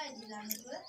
acılarınızı